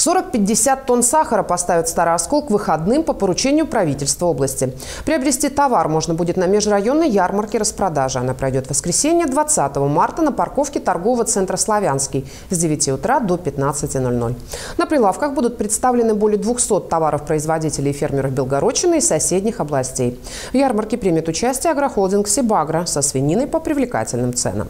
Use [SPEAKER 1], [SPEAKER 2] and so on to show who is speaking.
[SPEAKER 1] 40-50 тонн сахара поставят Старооскол к выходным по поручению правительства области. Приобрести товар можно будет на межрайонной ярмарке распродажи. Она пройдет в воскресенье 20 марта на парковке торгового центра «Славянский» с 9 утра до 15.00. На прилавках будут представлены более 200 товаров производителей и фермеров Белгородчины и соседних областей. В ярмарке примет участие агрохолдинг «Сибагра» со свининой по привлекательным ценам.